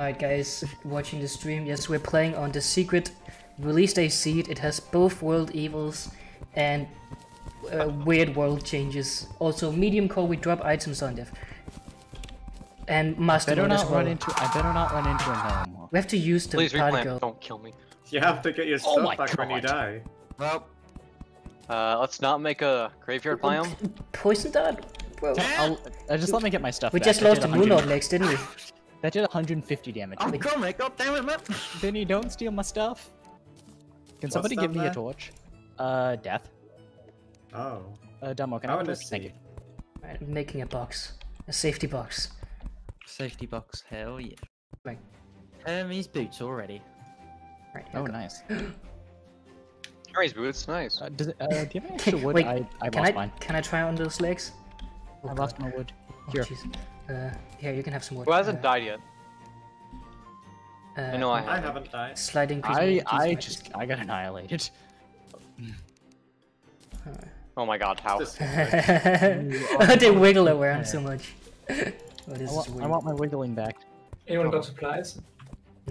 Alright guys, watching the stream, yes we're playing on the secret release day seed. It has both world evils and uh, weird world changes. Also medium core we drop items on it. And master Better mode as not well. run into. I better not run into a gnome. We have to use the Please particle. replant. Don't kill me. You have to get your Oh stuff my back when you die. Well, uh, let's not make a graveyard biome. Poison dart? Bro. I'll, uh, just let me get my stuff. We back. just lost did the moon 100 of legs, didn't we? That did 150 damage. I'm coming, god damn it, man! Vinny, don't steal my stuff. Can somebody down give me there? a torch? Uh, death. Oh. Uh, Dumbo, can I I have a wanna torch? Thank you. Right, I'm making a box. A safety box. Safety box, hell yeah. Right. Um, he's boots already. Right, Oh, okay. nice. Hermes boots, nice. Uh, does it, uh, do you have any extra wood? Wait, I, I Can lost I, mine. can I try on those legs? I lost my wood. Oh, Here. jeez. Uh, here, you can have some wood. Who hasn't uh, died yet? uh, I know I I have. haven't died. Slide increase. I, my I just, I got annihilated. Oh my god, how? This- my- they wiggle around so much. oh, I is want, weird. I want my wiggling back. Anyone got supplies?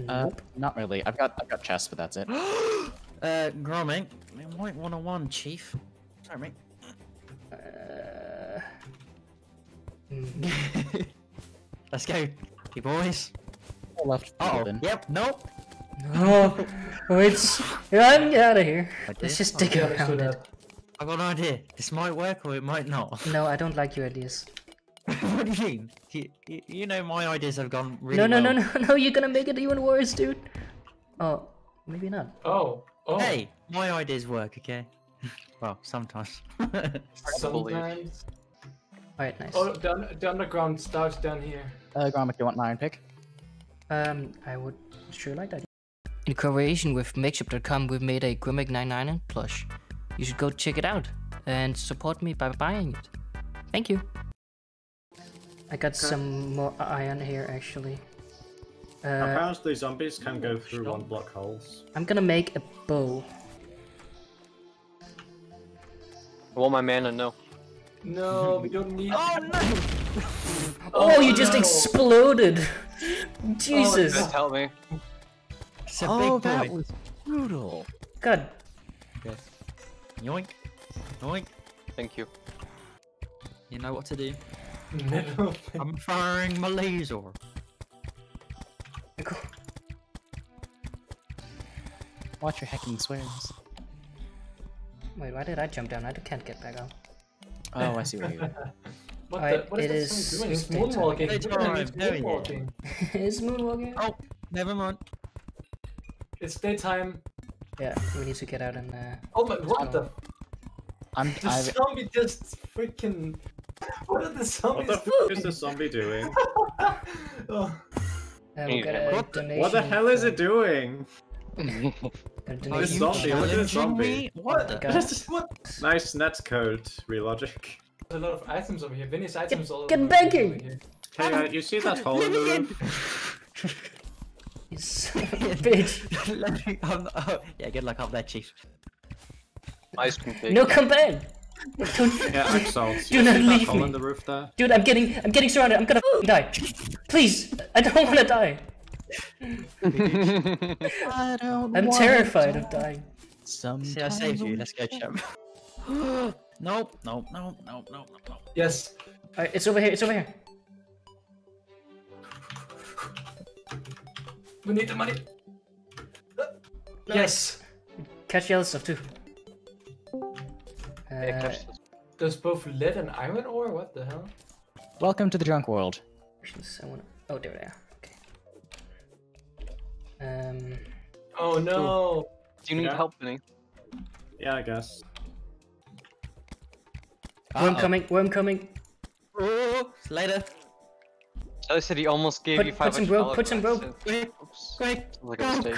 Uh, Nope. not really. I've got, I've got chests, but that's it. Uh, Gromek, we might want a one, chief. Sorry, mate. Mm. Let's go, you boys. Four left. Oh, Then. yep, nope. no, oh, it's. I'm out of here. I. Let's just Oh, stick Yeah, around understood it. that. I've got an idea. This might work or it might not. No, I don't like your ideas. what do you mean? You, you, you know my ideas have gone really No, no, no, no, no, you're gonna make it even worse, dude. Oh, maybe not. Oh, oh. Hey, my ideas work, okay? well, sometimes. Sometimes. Alright, nice. Oh, the, un- the underground starts down here. Uh, Gromek, do you want an iron pick? Um, I would sure like that. In cooperation with Makeship.com, we've made a Gromek 99 plush. You should go check it out and support me by buying it. Thank you. I got some more iron here actually. Uh, Apparently zombies can go through one block holes. I'm gonna make a bow. I want my mana, no. No, we don't need. oh no! Oh, you just no. exploded! Oh, Jesus! Just help me. It's a oh, big that boy. was brutal. God, Yoink. Yoink. Thank you. You know what to do. Never. I'm firing my laser. Watch your hacking swears. wait, why did I jump down? I can't get back up. Oh, I see what you mean. What, Alright, the, what it is is that doing? It's daytime. moonwalking. Daytime, Look at it, it's there you go. moonwalking. Is moonwalking? Oh, never mind. It's daytime. Yeah, we need to get out and. Uh... Oh my, what the? I'm, The I've, zombie just freaking. What are the What the f is the zombie doing? oh. Uh, we Hey, got a What the, what the hell is it from- doing? Got a Are donation This you zombie, look at this zombie. me? What the? Got- What? Nice net code, Relogic. There's a lot of items over here. Vinny's items all get over back over here. here. Hey, uh, you see that hole in the roof? You son of a bitch. Let me- I'm not- oh, yeah, good luck up there, chief. Ice cream cake. No, come back! Don't, Yeah, Axel, you see Do not leave me. in the roof there? dude, I'm getting, I'm getting surrounded. I'm gonna die. Please, I don't want to die. I don't I'm terrified of dying. Sometimes See, I saved you. Let's go, champ. nope, nope, nope, nope, nope, nope, nope. Yes. Alright, it's over here. It's over here. We need the money. Yes. Catch the other stuff too. Yeah, Uh, catch. There's both lead and iron ore. What the hell? Welcome to the drunk world. I. Oh, there they are. Okay. Um. Oh no. Do you need Yeah. help, Vinny? Yeah, I guess. Worm Uh-oh. coming. Worm coming. Oh, later. I said he almost gave Put- you put some hundred rope, put some rope. Quick, quick. Like a mistake.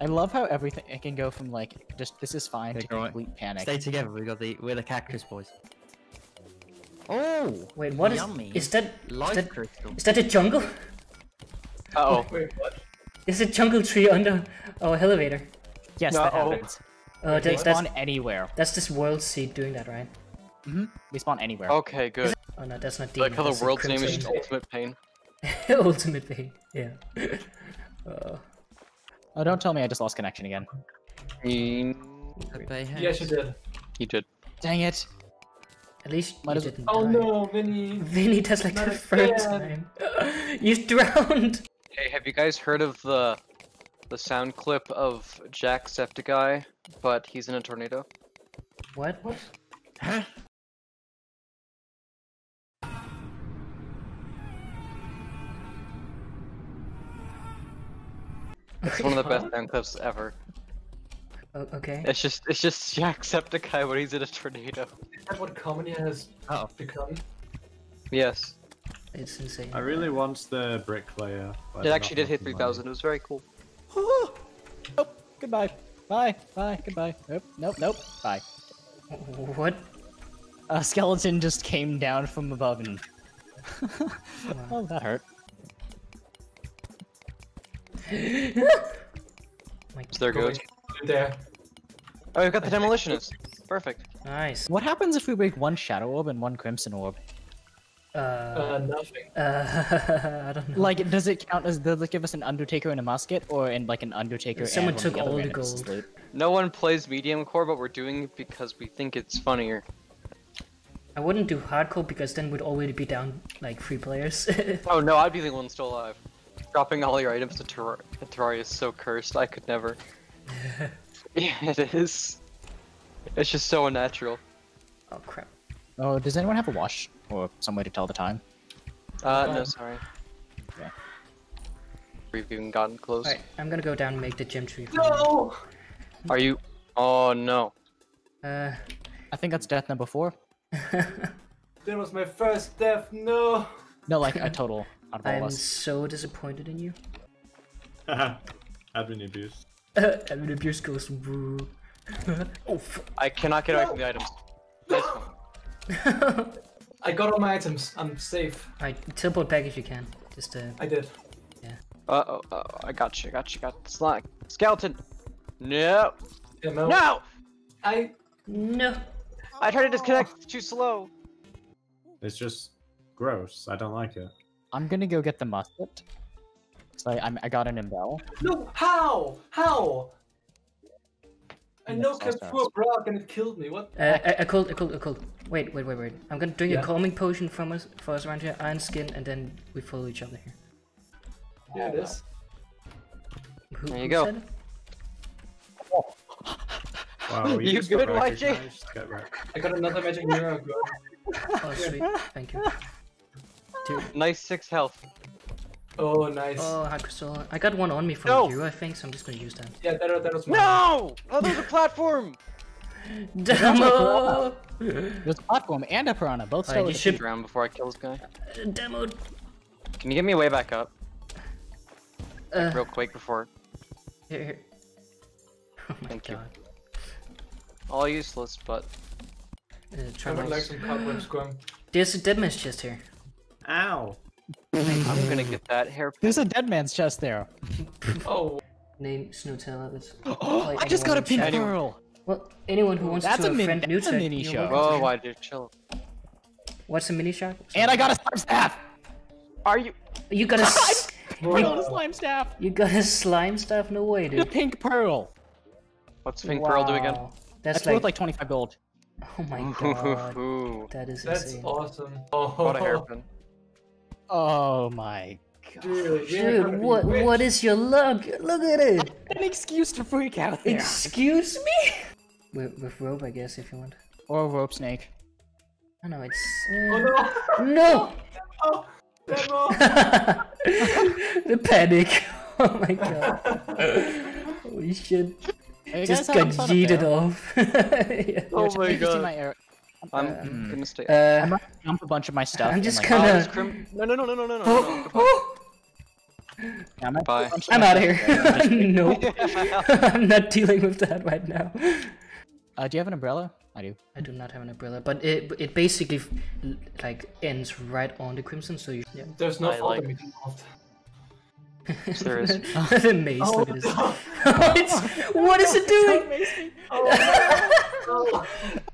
I love how everything it can go from like just this is fine Hey, to Gromek, complete panic. Stay together. We got the we're the cactus boys. Oh, Wait, what is? Yummy. Is that? Is life that, crystal. is that a jungle? Uh oh. Wait, what? Is a jungle tree under our elevator? Yes, No. that happens. Oh, They that, spawn anywhere. that's this world seed doing that, right? hmm They spawn anywhere. Okay, good. Oh no, that's not demon. like how the world's name is just Ultimate Pain. Ultimate Bane. Yeah. Uh, Oh, don't tell me I just lost connection again. He, Yes, you did. he did. Dang it. at least Might you didn't Oh die. no, Vinny. Vinny, that's like Not the first again. time. you drowned. Hey, have you guys heard of the the sound clip of Jacksepticeye, but he's in a tornado? What? What? Huh? It's one of the best sound clips ever. O- okay. It's just it's just Jacksepticeye when he's in a tornado. Is that what comedy has Uh-oh. become? Yes, It's insane. I really want the bricklayer. but it actually did hit making 3,000. It was very cool. Oh, goodbye. Bye. Bye. Goodbye. Nope. Nope. Nope. Bye. What? A skeleton just came down from above and. oh, that hurt. My So there goes. There. Oh, you got the demolitionist. Perfect. nice. What happens if we break one shadow orb and one crimson orb? Uh, Uh, nothing. uh, I don't know. Like, does it count as does it give us an undertaker and a musket, or in like an undertaker? Someone and took the all the random pieces of gold. No one plays medium core, but we're doing it because we think it's funnier. I wouldn't do hardcore because then we'd already be down like three players. Oh no, I'd be the one still alive. Dropping all your items to Terra- Terraria is so cursed. I could never. yeah, it is. It's just so unnatural. oh crap. Oh, does anyone have a watch or some way to tell the time? Uh, no, sorry. Okay. We've even gotten close. Alright, I'm gonna go down and make the gem tree. for No! Are you? Oh no. Uh, I think that's death number four. That was my first death. No. No, like a total out of all I'm us. so disappointed in you. Admin abuse. I mean, abuse goes woo. oh, I cannot get away from the items. Nice one. I got all my items. I'm safe. Alright, teleport back if you can. Just uh, I did. Yeah. Uh oh, uh oh, I got you, got you, got Slack. Skeleton! No! Yeah, no. No! I. no. I tried to disconnect, it's too slow. It's just gross. I don't like it. I'm gonna go get the musket. So I, I'm, I got an imbel. No! How? How? I know Next kept house. poor and it killed me. What? Uh, a, a cold, a cold, a cold. Wait, wait, wait, wait. I'm gonna drink Yeah. a calming potion from us, for us around here, iron skin, and then we follow each other here. Yeah, it is. Who, There you go. said? Wow, You just got good, YJ? recognized. I got another magic mirror. Oh, sweet. Thank you. Dude. Nice six health. Oh, nice. Oh, hard crystal. I got one on me from No. you, I think, so I'm just gonna use that. Yeah, that, that was mine. No! Oh, there's a platform! Demo! There's a platform and a piranha, both Alright, still you with should- Drown before I kill this guy. Demo! Can you get me way back up? Uh, Real quick before. here, here. Oh my Thank you. god. All useless, but. Uh, I would like some cobwebs going. There's a dead man's chest here. Ow! I'm gonna get that hairpin. There's a dead man's chest there. Oh, Name Snowtail. Oh, I just got a in pink chat. Pearl. Well, anyone who wants That's to a min- friend that's a mini you're show. welcome Oh, to. why did you chill? What's a mini shark? And I got a slime staff. Are you? You got a s- I got a slime staff. you got a slime staff? No way, dude. The pink pearl. What's Pink Pearl do again? That's, That's like, worth like 25 gold. oh my god, Ooh, that is that's insane. awesome. Oh, what a hairpin. Oh my god. Dude, Dude, what what is your luck? Look at it. An excuse to freak out there. Excuse me? With, with rope, I guess, if you want. Or a rope snake. I know it's. Oh Uh... no! no! Oh, the panic. Oh my god. Holy shit. Just guys, got have fun up yeeted off. yeah. Oh Here, my take a seat in god. my air- I'm Um, gonna stay. Uh, I'm gonna dump a bunch of my stuff. I'm just like- gonna- Oh, crim- No, no, no, no, no, no, no, no. oh, Yeah, I'm Bye. dump a bunch of I'm out of here. there. nope. goodbye. I'm not dealing with that right now. Uh, do you have an umbrella? I do. I do not have an umbrella, but it it basically like ends right on the crimson, so you yeah. There's no I fault like- in me involved. Yes, there is. the maze, Oh, look at no. it's, what is it doing? Oh,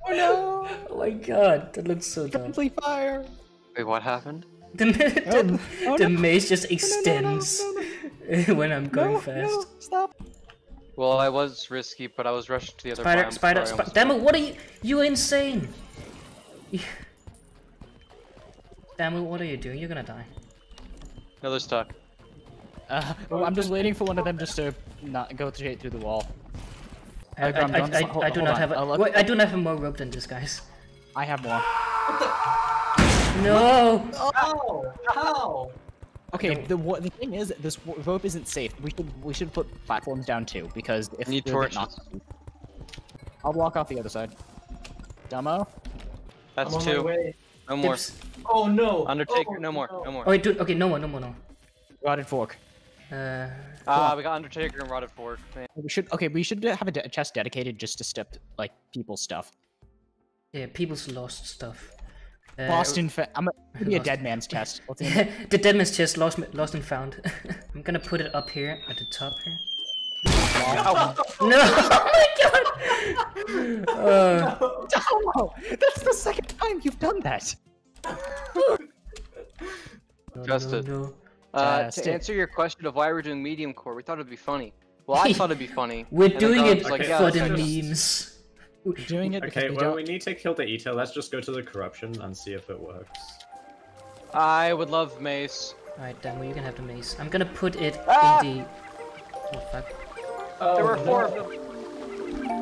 Oh no! Oh my god, that looks so dumb. Friendly fire! Wait, what happened? The, the, Oh, the no. maze just extends when I'm going No, fast. no, stop. Well, I was risky, but I was rushing to the other Spider, spider, so I spider. almost- Damn it, what are you? You're insane! Damn it, what are you doing? You're gonna die. No, they're stuck. Uh, well, I'm just waiting for one of them just to not go straight through the wall. I, I, I'm I. I, Hold- I do not on. have a, I'll let- wait, I do not have more rope than this, guys. I have more. No! How? How? Okay, the the thing is, this rope isn't safe. We should we should put platforms down too because if Need they'll get torches. knocked- I'll walk off the other side. Demo. That's I'm on my two. way. No more. Dips. Oh no. Undertaker, Oh, no more. No more. Oh wait, dude, okay, no more, no more, no. Rotted fork. Uh, Ah, we got Undertaker and Rotted Fork. Man. We should okay. We should have a, de- a chest dedicated just to step like people's stuff. yeah, people's lost stuff. Uh, Boston. Fa- I'm gonna be a dead man's chest. What's in it? the dead man's chest, lost, lost and found. I'm gonna put it up here, at the top here. No! Oh my god! Uh, Domo! That's the second time you've done that. no, Just no, no. Uh, Just to it. answer your question of why we're doing medium core, we thought it'd be funny. Well, I thought it'd be funny. We're doing it like, Okay, yeah, for the actually- memes. We're doing it Okay, we well, don't. we need to kill the Eater. Let's just go to the corruption and see if it works. I would love Mace. Alright, then well, you can have the mace. I'm gonna put it Ah! in the. Oh fuck. Oh, There were no. four of them.